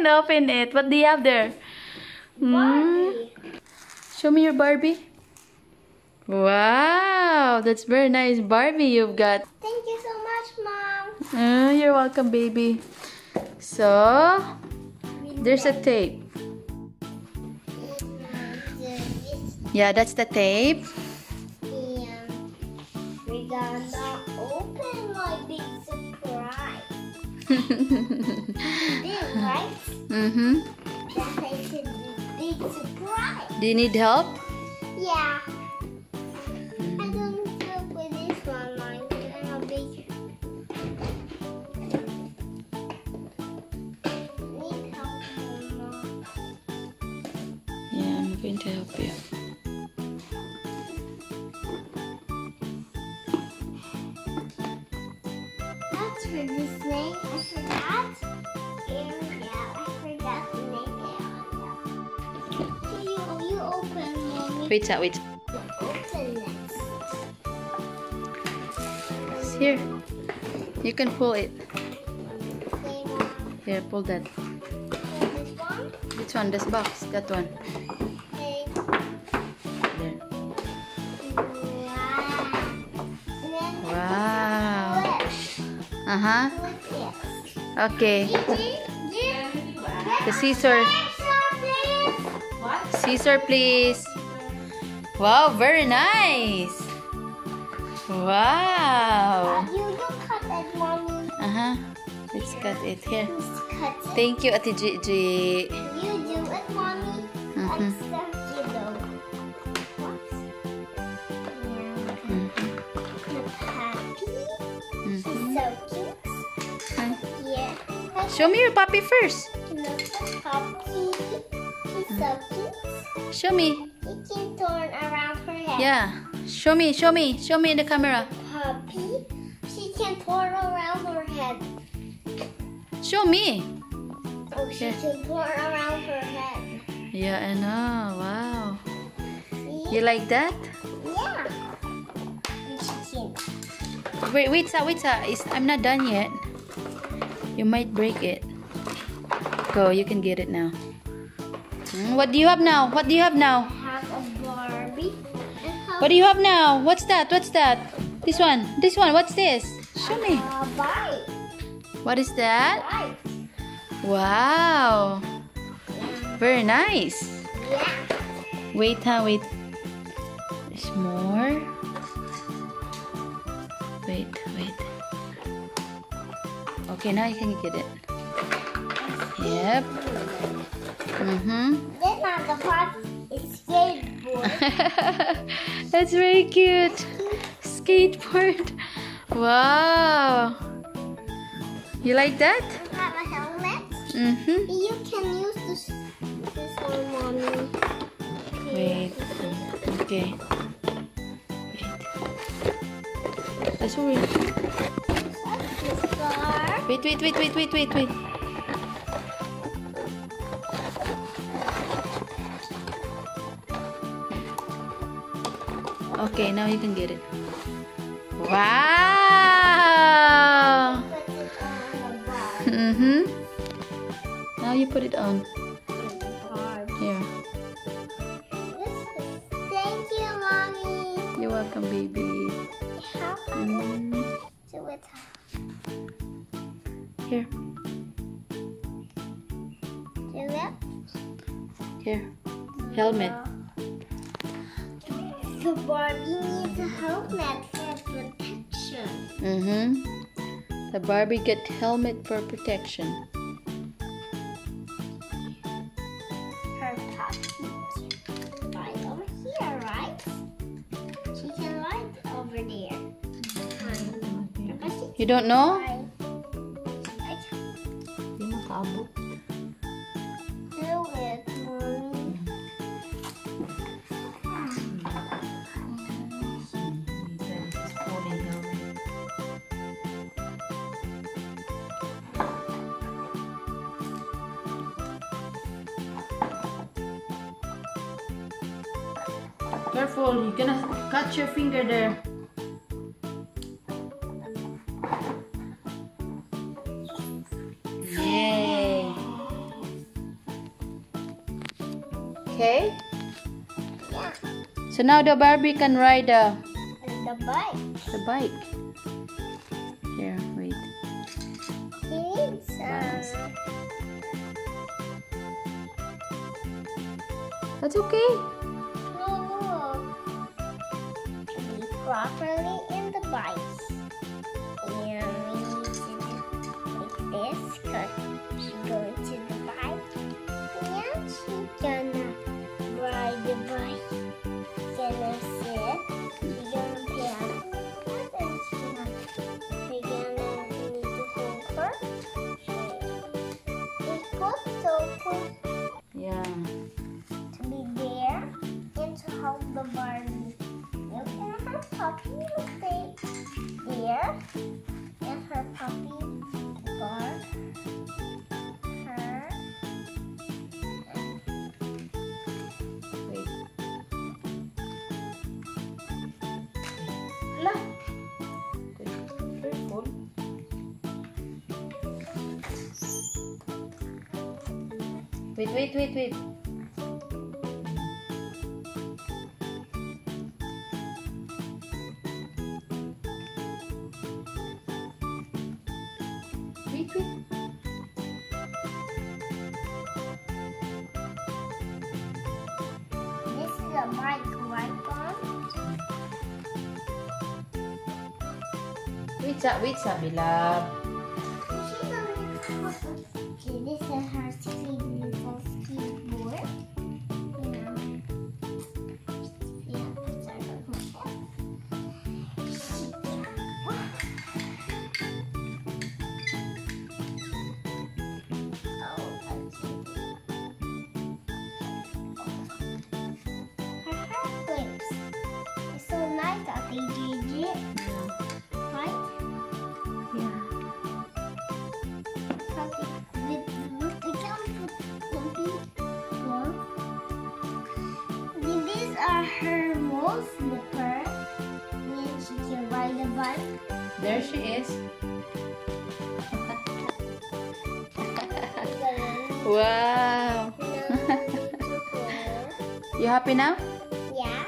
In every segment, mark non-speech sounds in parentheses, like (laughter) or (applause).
can open it. What do you have there? Barbie. Show me your Barbie. Wow, that's very nice Barbie you've got. Thank you so much, Mom. Uh, you're welcome, baby. So, there's a tape. Yeah, that's the tape. And we're gonna open my big surprise. Big, right? mm-hmm. That makes a big surprise. Do you need help? Yeah. Wait, wait. It's here. You can pull it. Here, pull that. And this one. Which one? This box. That one. There. Wow. Wow. Uh-huh. Okay. The scissor. Scissor, please. Wow, very nice. Wow. You do cut it, mommy. Uh-huh. Let's cut it here. Cut it. Thank you, Ate Gigi. You do it, mommy. That's the kiddo. What? Yeah. The puppy. She's so cute. Hi. Yeah. Show me your puppy first. Look, puppy. She's so uh-huh. cute. Show me. Yeah. Show me, show me, show me in the camera. Puppy. She can turn around her head. Show me. Oh, she Yeah. can turn around her head. Yeah, I know. Wow. See? You like that? Yeah. Wait, wait, wait, sa. I'm not done yet. You might break it. Go, you can get it now. Hmm, what do you have now? What do you have now? I have a Barbie. What do you have now? What's that? What's that? This one. This one. What's this? Show me. a bike. What is that? Bike. Wow. Very nice. Yeah. Wait, huh? Wait. There's more. Wait, wait. Okay, now you can get it. Yep. Mm-hmm. This not the part. It's skateboard. (laughs) That's very cute. Skateboard. Wow. You like that? have a helmet. Mm-hmm. You can use this this one, mommy. Wait. Okay. Wait. That's all right. This car. Wait, wait, wait, wait, wait, wait, wait. Okay, now you can get it. Wow! Put it on the bar. Mm-hmm. Now you put it on. Here. Thank you, mommy. You're welcome, baby. Mm. I? Here. Here. Helmet. The Barbie needs a helmet for protection. Mm-hmm. The Barbie get helmet for protection. Her puppy ride over here, right? She can ride over there. You don't know? Careful, you're gonna cut your finger there. Yay! Okay. So now the Barbie can ride the... The bike. The bike. Here, wait. Yes. That's okay. Properly in the bike. Wait, wait, wait, wait. Wait, wait. This is a bike, right, Mom? Wait, sa, wait, love. Are her wool slipper. And she can ride a bike. There she is. Wow. You happy now? yeah.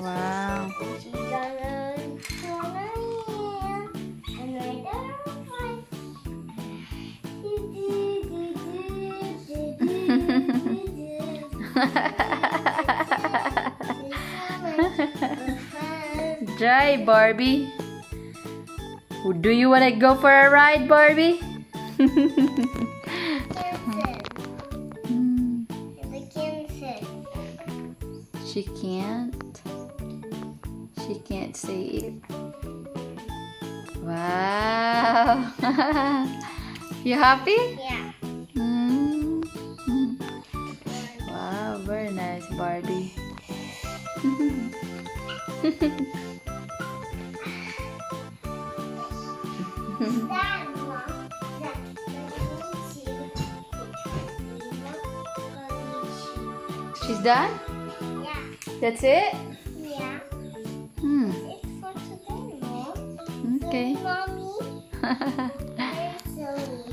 Wow. She's gonna turn her hand and ride her bike. Drive, Barbie. Do you want to go for a ride, Barbie? (laughs) she can't. She can't see it. Wow. (laughs) you happy? Yeah. Mm. Wow, very nice, Barbie. (laughs) She's done? Yeah. That's it? Yeah. Hmm. It's for today, Mom. Okay. Silly Mommy. Very silly.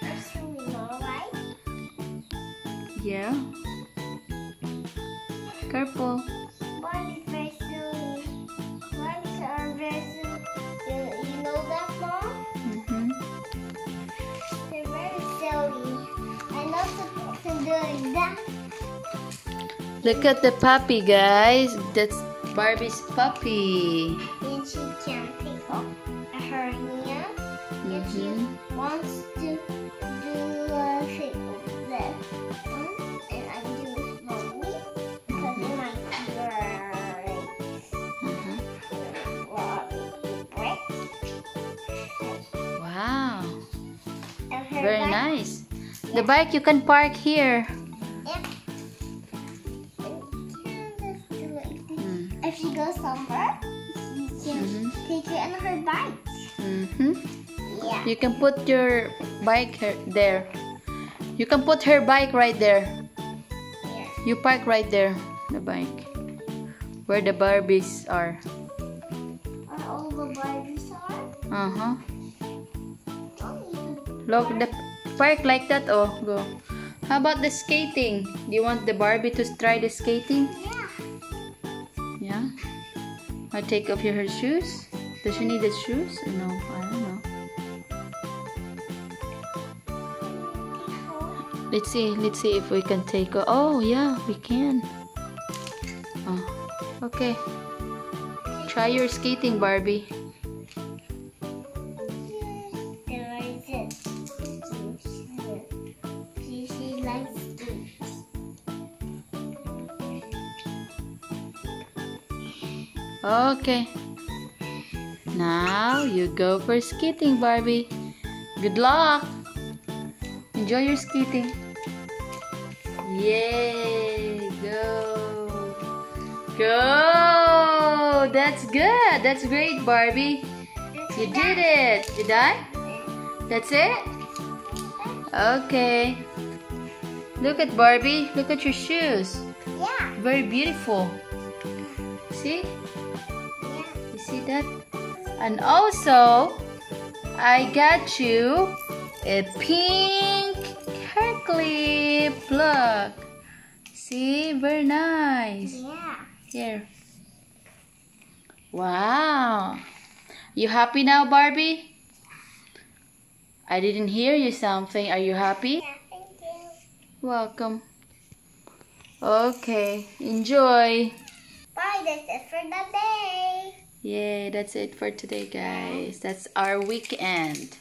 Very silly, Mom, right? yeah. Careful. Look at the puppy, guys. That's Barbie's puppy. Then she can take off her hand. If she Mhm. wants to do a shape of that. Mm, And I do it slowly. Because it might break. Mhm. Well, break. Wow. Very bike- nice. The bike you can park here. Mm. Goes somewhere, she can Mhm. take it on her bike. hmm Yeah. You can put your bike there. You can put her bike right there. yeah. You park right there, the bike. Where the Barbies are. Where all the Barbies are. Uh-huh. You Look, the park like that, oh, go. How about the skating? Do you want the Barbie to try the skating? Yeah. I take off your her shoes. Does she need the shoes? No, I don't know. Let's see. Let's see if we can take. Oh yeah, we can. Oh, okay. Try your skating, Barbie. Okay. Now you go for skating, Barbie. Good luck. Enjoy your skating. Yay! Go. Go. That's good. That's great, Barbie. You did it. Did I? That's it? Okay. Look at Barbie. Look at your shoes. Yeah. Very beautiful. See? Yeah. You see that? And also, I got you a pink hair clip. Look. See? Very nice. Yeah. Here. Wow. You happy now, Barbie? I didn't hear you something. Are you happy? Yeah, thank you. Welcome. Okay. Enjoy. Bye, that's it for the day. Yay, that's it for today, guys. That's our weekend.